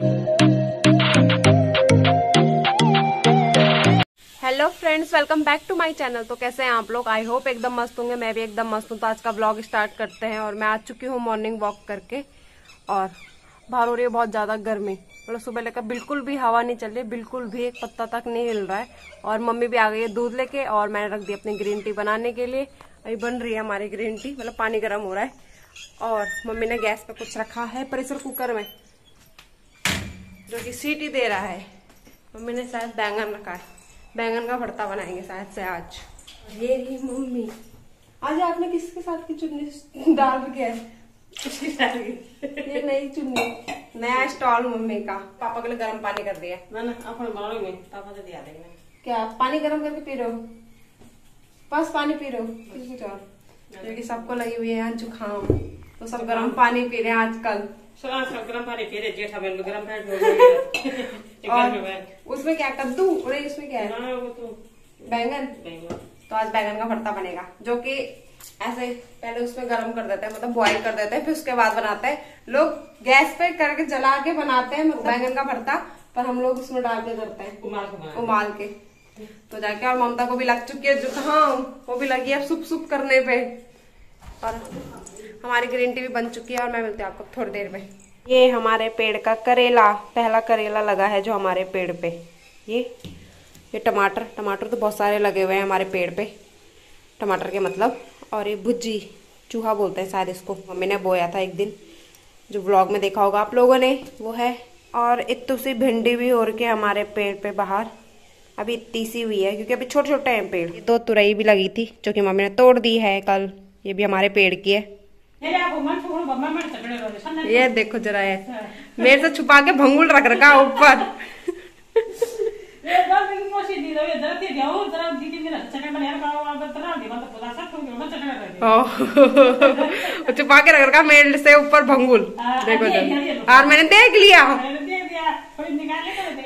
Hello friends welcome back to my channel तो कैसे हैं आप लोग? आई होप एकदम मस्त होंगे। मैं भी एकदम मस्त हूँ। तो आज का ब्लॉग स्टार्ट करते हैं और मैं आ चुकी हूँ मॉर्निंग वॉक करके। और बाहर हो रही है बहुत ज़्यादा गर्मी। मतलब सुबह लेकर बिल्कुल भी हवा नहीं चल रही। बिल्कुल भी एक पत्ता तक नहीं हिल रहा है। और मम्मी भी आ गई है दूध लेके और मैंने रख दी अपनी ग्रीन टी बनाने के लिए। अभी बन रही है हमारी ग्रीन टी मतलब पानी गर्म हो रहा है। और मम्मी ने गैस पे कुछ रखा है प्रेशर कुकर में। जो कि सीटी दे रहा है। मम्मी ने शायद बैंगन रखा है। बैंगन का भरता बनाएँगे शायद से आज। ये रही मम्मी। आज आपने किसके साथ की चुन्नी डाल के? ये नई चुन्नी। नया स्टॉल मम्मी का। पापा के लिए गर्म पानी कर दिया। मैंने अपने बनाओ में पापा से दिया देंगे। क्या पानी गर्म करके पी रहे हो? बस पानी पी रहे हो? कुछ और क्योंकि सबको लगी हुई है जुकाम तो सब गर्म पानी पी रहे हैं आजकल। उसमें क्या कद्दू? और इसमें क्या है? हाँ वो तो। बैंगन? तो आज बैंगन का भरता बनेगा जो कि ऐसे पहले उसमें गर्म कर देते हैं मतलब बॉईल कर देते हैं फिर उसके बाद बनाते हैं। लोग गैस पे करके जला के बनाते हैं मतलब बैंगन का भरता पर हम लोग उसमें डाल के करते हैं। उमाल उबाल के। तो जाके और ममता को भी लग चुकी है जुकाम वो भी लगी है सुप सुप करने पे। और हमारी ग्रीन टी भी बन चुकी है और मैं मिलती हूँ आपको थोड़ी देर में। ये हमारे पेड़ का करेला, पहला करेला लगा है जो हमारे पेड़ पे। ये ये टमाटर टमाटर तो बहुत सारे लगे हुए हैं हमारे पेड़ पे। टमाटर के मतलब। और ये भुज्जी, चूहा बोलते हैं शायद इसको। मम्मी ने बोया था एक दिन, जो ब्लॉग में देखा होगा आप लोगों ने, वो है। और इतनी सी भिंडी भी रही है हमारे पेड़ पे बाहर। अभी इतनी सी हुई है, क्योंकि अभी छोटे छोटे हैं पेड़। दो तुरई भी लगी थी, जो कि मम्मी ने तोड़ दी है कल। ये भी हमारे पेड़ की है ये देखो जरा ये मेरे से छुपा के भंगुल रख रखा ऊपर छुपा के रख रखा मेरे से ऊपर भंगुल देखो जरा और मैंने देख लिया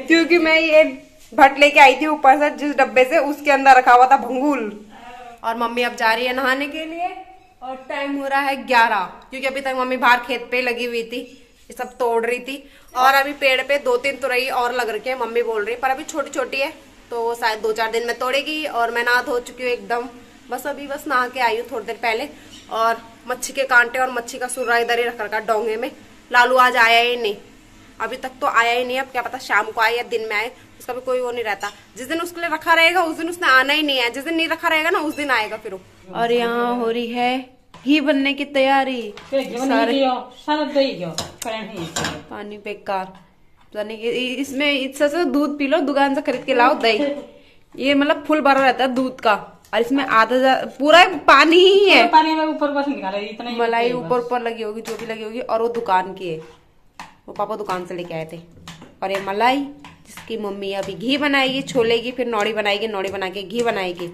क्योंकि मैं ये भट्ट लेके आई थी ऊपर से जिस डब्बे से उसके अंदर रखा हुआ था भंगुल और मम्मी अब जा रही है नहाने के लिए। और टाइम हो रहा है ग्यारह, क्योंकि अभी तक मम्मी बाहर खेत पे लगी हुई थी, ये सब तोड़ रही थी। और अभी पेड़ पे दो तीन तुरई और लग रखी है, मम्मी बोल रही पर अभी छोटी छोटी है तो वो शायद दो चार दिन में तोड़ेगी, और मैं नहा धो चुकी हूँ एकदम। बस अभी बस नहा के आई हूँ थोड़ी देर पहले, और मच्छी के कांटे और मच्छी का सुर्रा इधर ही रख रखा डोंगे में। लालू आज आया ही नहीं। अभी तक तो आया ही नहीं, अब क्या पता शाम को आए या दिन में आए। उसका भी कोई वो नहीं रहता। जिस दिन उसके लिए रखा रहेगा उस दिन उसने आना ही नहीं है। जिस दिन नहीं रखा रहेगा ना उस दिन आएगा फिर और यहाँ हो रही है घी बनने की तैयारी। पानी बेकार। इसमें इससे से दूध पी लो दुकान से खरीद के लाओ दही। ये मतलब फुल भरा रहता है दूध का। और इसमें आधा पूरा पानी ही है। पानी में ऊपर बस निकाला इतना मलाई ऊपर ऊपर लगी होगी जो भी लगी होगी और वो दुकान की है। वो पापा दुकान से लेके आए थे। और ये मलाई जिसकी मम्मी अभी घी बनाएगी, छोलेगी, फिर नौड़ी बनाएगी, नौड़ी बना के घी बनाएगी।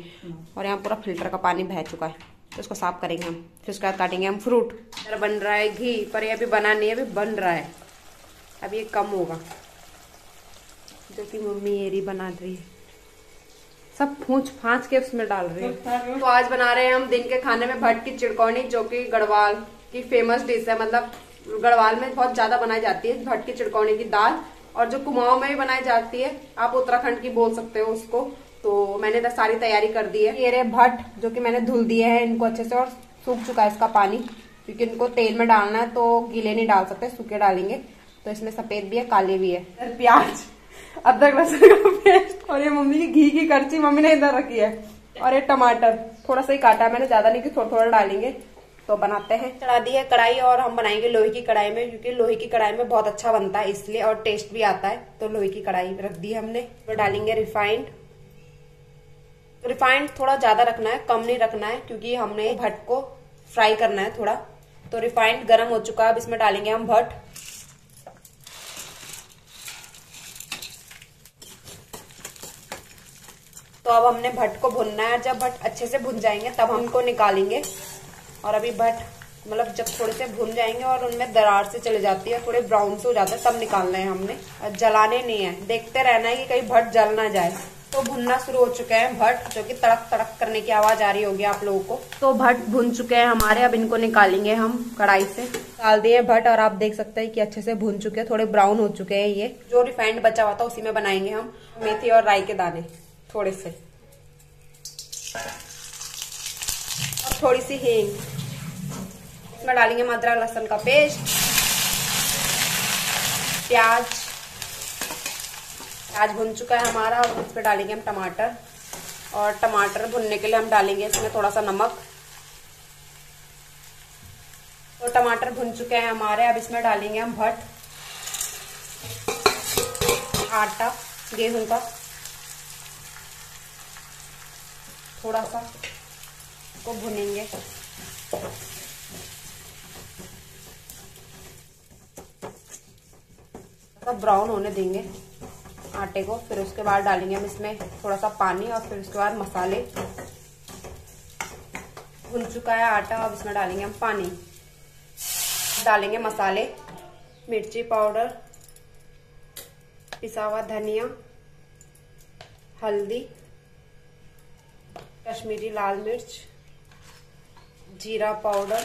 और यहाँ पूरा फ़िल्टर का पानी बह चुका है। तो उसको साफ़ करेंगे हम। फिर उसके बाद काटेंगे हम फ्रूट। बन रहा है घी, पर ये अभी बना नहीं अभी बन रहा है। अभी ये कम होगा। जो कि मम्मी येरी बना रही है। सब फूच फाँच के उसमें डाल रही है। तो आज बना रहे हैं हम दिन के खाने में भट्ट की चिड़कौनी, जो कि गढ़वाल की फ़ेमस डिश है। मतलब गढ़वाल में बहुत ज़्यादा बनाई जाती है। भट्ट की चिड़कौनी की दाल और जो कुमाऊं में भी बनाई जाती है, आप उत्तराखंड की बोल सकते हो उसको। तो मैंने सारी तैयारी कर दी है। ये रहे भट्ट, जो कि मैंने धुल दिए है इनको अच्छे से और सूख चुका है इसका पानी, क्योंकि इनको तेल में डालना है तो गीले नहीं डाल सकते, सूखे डालेंगे। तो इसमें सफ़ेद भी है, काले भी है। प्याज, अदरक, लहसुन का पेस्ट, और ये मम्मी की घी की करची मम्मी ने इधर रखी है। और ये टमाटर, थोड़ा सा ही काटा है मैंने, ज़्यादा नहीं कि थोड़ा थोड़ा डालेंगे। तो बनाते हैं। चढ़ा दी है कढ़ाई और हम बनाएँगे लोहे की कढ़ाई में, क्योंकि लोहे की कढ़ाई में बहुत अच्छा बनता है इसलिए, और टेस्ट भी आता है। तो लोहे की कढ़ाई रख दी हमने। तो डालेंगे रिफाइंड रिफाइंड थोड़ा ज़्यादा रखना है, कम नहीं रखना है, क्योंकि हमने भट्ट को फ्राई करना है थोड़ा। तो रिफाइंड गर्म हो चुका है, अब इसमें डालेंगे हम भट्ट। तो अब हमने भट्ट को भुनना है। जब भट्ट अच्छे से भुन जाएँगे, तब हम इनको निकालेंगे। और अभी भट्ट मतलब जब थोड़े से भुन जाएँगे और उनमें दरार से चले जाती है, थोड़े ब्राउन से हो जाते हैं, तब निकालना है हमने। जलाने नहीं है। देखते रहना है कि कहीं भट्ट जल ना जाए। तो भुनना शुरू हो चुके हैं भट्ट, जो कि तड़क तड़क करने की आवाज़ आ रही होगी आप लोगों को। तो भट्ट भुन चुके हैं हमारे, अब इनको निकालेंगे हम कढ़ाई से। डाल दिए भट्ट और आप देख सकते हैं कि अच्छे से भुन चुके हैं, थोड़े ब्राउन हो चुके हैं ये। जो रिफाइंड बचा हुआ था उसी में बनाएँगे हम, मेथी और राई के दाने, थोड़े से। थोड़ी सी हींग। इसमें डालेंगे अदरक लहसुन का पेस्ट, प्याज। प्याज भुन चुका है हमारा और पर डालेंगे हम टमाटर। और टमाटर भुनने के लिए हम डालेंगे इसमें थोड़ा सा नमक। तो टमाटर भुन चुके हैं हमारे, अब इसमें डालेंगे हम भट्ट। आटा, गेहूँ का। थोड़ा सा। को भुनेंगे। तो ब्राउन होने देंगे आटे को, फिर उसके बाद डालेंगे हम इसमें थोड़ा सा पानी और फिर उसके बाद मसाले। भुन चुका है आटा, अब इसमें डालेंगे हम पानी। डालेंगे मसाले, मिर्ची पाउडर, पिसा हुआ धनिया, हल्दी, कश्मीरी लाल मिर्च जीरा पाउडर,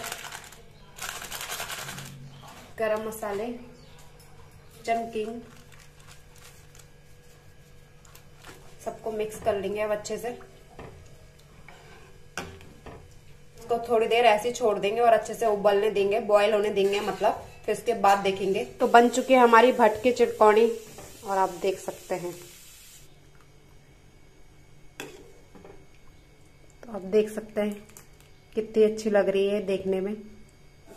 गरम मसाले चमकिंग सबको मिक्स कर लेंगे अब अच्छे से। इसको थोड़ी देर ऐसे छोड़ देंगे और अच्छे से उबलने देंगे बॉईल होने देंगे मतलब फिर उसके बाद देखेंगे। तो बन चुकी है हमारी भट्ट की चिटकौनी, और आप देख सकते हैं। तो आप देख सकते हैं। कितनी अच्छी लग रही है देखने में।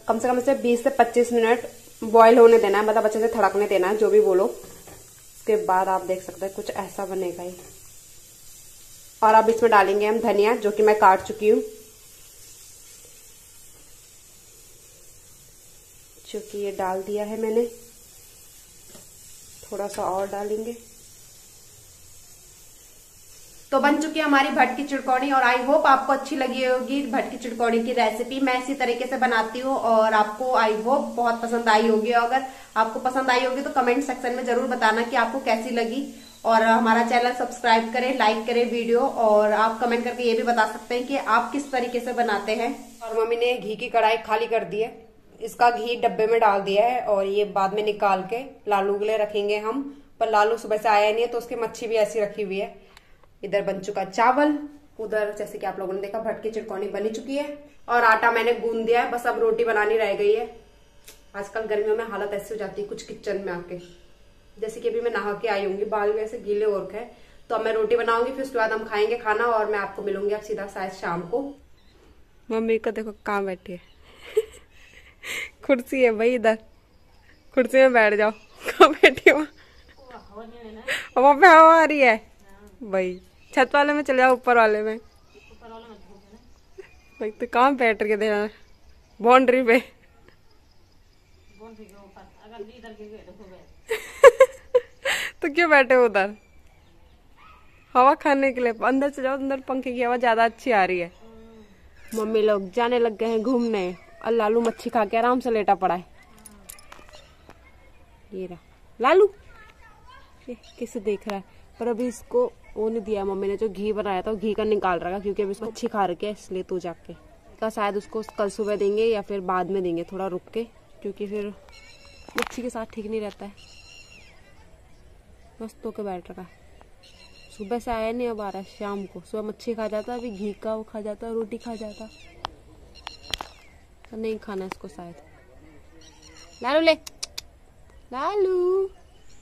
कम से कम इसे 20 से 25 मिनट बॉईल होने देना है मतलब अच्छे से थड़कने देना है, जो भी बोलो। उसके बाद आप देख सकते हैं, कुछ ऐसा बनेगा ही। और अब इसमें डालेंगे हम धनिया, जो कि मैं काट चुकी हूँ। चूँकि ये डाल दिया है मैंने, थोड़ा सा और डालेंगे। तो बन चुकी है हमारी भट्ट की चिड़कौड़ी और आई होप आपको अच्छी लगी होगी भट्ट की चिड़कौड़ी की रेसिपी मैं इसी तरीके से बनाती हूँ और आपको आई होप बहुत पसंद आई होगी। अगर आपको पसंद आई होगी तो कमेंट सेक्शन में ज़रूर बताना कि आपको कैसी लगी। और हमारा चैनल सब्सक्राइब करें लाइक करें वीडियो और आप कमेंट करके ये भी बता सकते हैं कि आप किस तरीके से बनाते हैं। और मम्मी ने घी की कढ़ाई खाली कर दी है। इसका घी डब्बे में डाल दिया है और ये बाद में निकाल के लालू के लिए रखेंगे हम। पर लालू सुबह से आया नहीं है तो उसकी मच्छी भी ऐसी रखी हुई है। इधर बन चुका चावल उधर जैसे कि आप लोगों ने देखा भटकी चिड़कौनी बनी चुकी है और आटा मैंने गूंद दिया है बस अब रोटी बनानी रह गई है। आजकल गर्मियों में हालत ऐसी हो जाती है कुछ किचन में आके। जैसे कि अभी मैं नहा के आई हूँ बाल ऐसे गीले और है। तो अब मैं रोटी बनाऊँगी फिर उसके बाद हम खाएँगे खाना और मैं आपको मिलूँगी अब सीधा शायद शाम को। मम्मी को देखो कहाँ बैठी है? कुर्सी है भाई इधर। कुर्सी में बैठ जाओ। कहाँ बैठी हो? वहाँ पे हवा आ रही है। भाई। छत वाले में चले जाओ, ऊपर वाले में। भाई तो कहाँ बैठ के देना? बाउंड्री पे। तो क्यों बैठे हो उधर? हवा खाने के लिए। अंदर से जाओ, अंदर पंखे की हवा ज़्यादा अच्छी आ रही है। मम्मी लोग जाने लग गए हैं घूमने। और लालू मच्छी खा के आराम से लेटा पड़ा है। ये रहा। लालू! किसे देख रहा है। पर अभी इसको वो नहीं दिया मम्मी ने, जो घी बनाया था घी का निकाल रहा क्योंकि अभी मच्छी खा रखे है, इसलिए तू जाके। का शायद उसको कल सुबह देंगे या फिर बाद में देंगे, थोड़ा रुक के, क्योंकि फिर मच्छी के साथ ठीक नहीं रहता है। मस्त होके बैठ रखा सुबह से आया नहीं अब आ रहा है, शाम को। सुबह मच्छी खा जाता, अभी घी का वो खा जाता, रोटी खा जाता। नहीं खाना इसको शायद। लालू ले। लालू।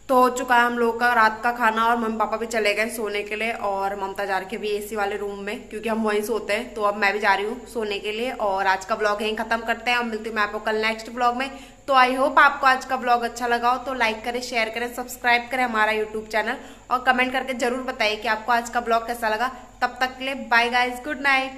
तो हो चुका है हम लोग का रात का खाना और मम्मी पापा भी चले गए सोने के लिए और ममता जा रही भी एसी वाले रूम में क्योंकि हम वहीं सोते हैं। तो अब मैं भी जा रही हूँ सोने के लिए और आज का ब्लॉग यहीं खत्म करते हैं। अब मिलती हूँ मैं आपको कल नेक्स्ट ब्लॉग में। तो आई होप आपको आज का ब्लॉग अच्छा लगा हो। तो लाइक करें शेयर करें सब्सक्राइब करें हमारा यूट्यूब चैनल और कमेंट करके ज़रूर बताइए कि आपको आज का ब्लॉग कैसा लगा। तब तक के लिए बाय गाइज़ गुड नाइट